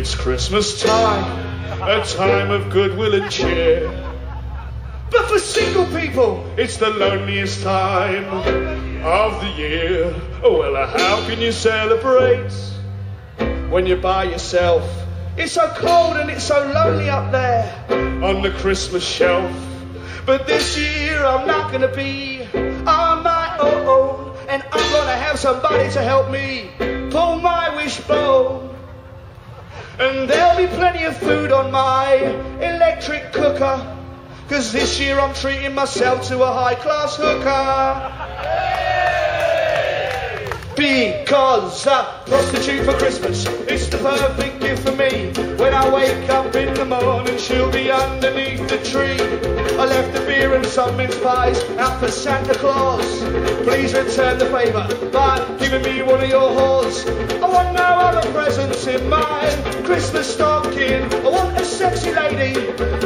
It's Christmas time, a time of goodwill and cheer. But for single people, it's the loneliest time of the year. Oh, well, how can you celebrate when you're by yourself? It's so cold and it's so lonely up there on the Christmas shelf. But this year I'm not gonna be on my own, and I'm gonna have somebody to help me pull my wishbone. And there'll be plenty of food on my electric cooker. Cause this year I'm treating myself to a high class hooker. Because a prostitute for Christmas, it's the perfect gift for me. When I wake up in the morning, she'll be underneath the tree. I left the beer and some mince pies out for Santa Claus. Please return the favour by giving me one of your whores. I want no other presents in my Christmas stocking. I want a sexy lady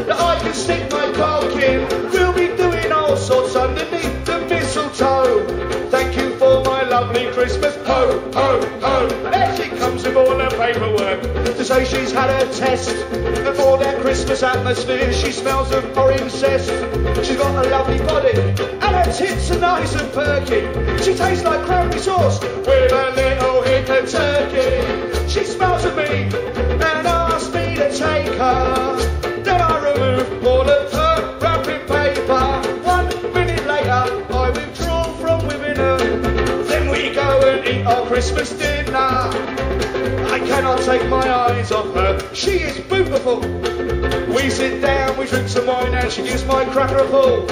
that I can stick my cock in. We'll be doing all sorts underneath the mistletoe. Thank you for my lovely Christmas. Ho, ho, ho. There she comes with all her paperwork to say she's had her test. And for that Christmas atmosphere, she smells of foreign cess. She's got a lovely body, tits are nice and perky. She tastes like cranberry sauce with a little hint of turkey. She smells of me and asks me to take her. Then I remove all of her wrapping paper. One minute later, I withdraw from within her. Then we go and eat our Christmas dinner. I cannot take my eyes off her. She is beautiful. We sit down, we drink some wine, and she gives my cracker a pull.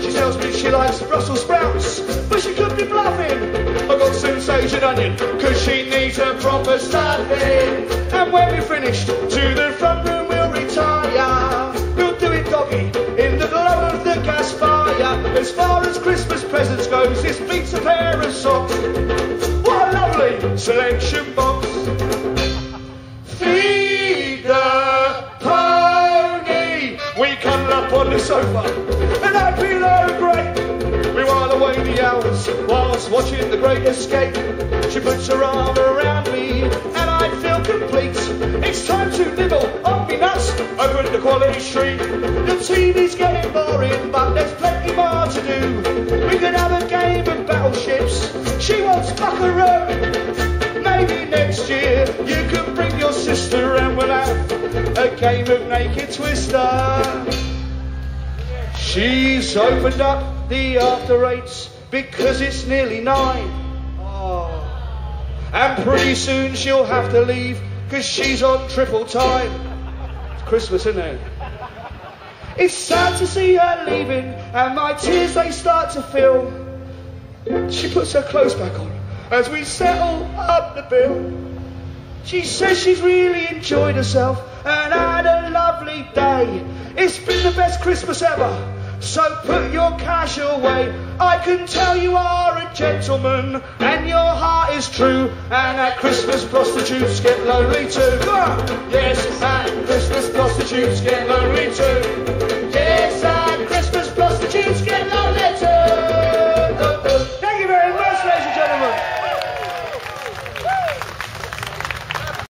She tells me she likes Brussels sprouts, but she could be bluffing. I got sensation onion, cause she needs a proper stuffing. And when we finished, to the front room we'll retire. We'll do it doggy, in the glow of the gas fire. As far as Christmas presents goes, this beats a pair of socks. What a lovely selection box. We cuddle up on the sofa, and I feel oh great. We while away the hours whilst watching The Great Escape. She puts her arm around me, and I feel complete. It's time to nibble on me nuts over at the Quality Street. The TV's getting boring, but there's plenty more to do. We could have a game of battleships. She wants buckaroo. Naked twister. She's opened up the after eights because it's nearly nine. Oh. And pretty soon she'll have to leave because she's on triple time. It's Christmas, isn't it? It's sad to see her leaving and my tears they start to fill. She puts her clothes back on as we settle up the bill. She says she's really enjoyed herself day. It's been the best Christmas ever. So put your cash away. I can tell you are a gentleman and your heart is true. And at Christmas prostitutes get lonely too. Yes, at Christmas prostitutes get lonely too.